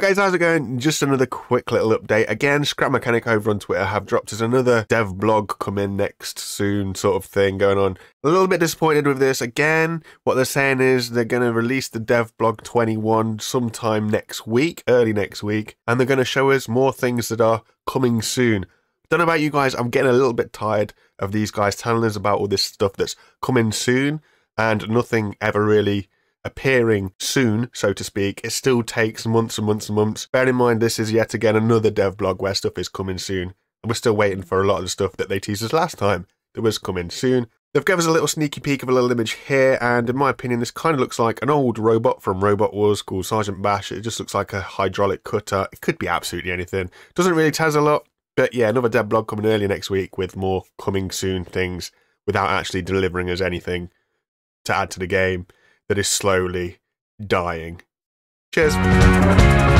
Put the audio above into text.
Guys, how's it going? Just another quick little update. Again, Scrap Mechanic over on Twitter have dropped us another dev blog coming next soon sort of thing going on. A little bit disappointed with this. Again, what they're saying is they're going to release the dev blog 21 sometime next week, early next week, and they're going to show us more things that are coming soon. Don't know about you guys, I'm getting a little bit tired of these guys telling us about all this stuff that's coming soon and nothing ever really appearing soon, so to speak, it still takes months and months and months. Bear in mind, this is yet again another dev blog where stuff is coming soon. And we're still waiting for a lot of the stuff that they teased us last time that was coming soon. They've given us a little sneaky peek of a little image here, and in my opinion, this kind of looks like an old robot from Robot Wars called Sergeant Bash. It just looks like a hydraulic cutter. It could be absolutely anything. Doesn't really tell us a lot, but yeah, another dev blog coming early next week with more coming soon things without actually delivering us anything to add to the game that is slowly dying. Cheers.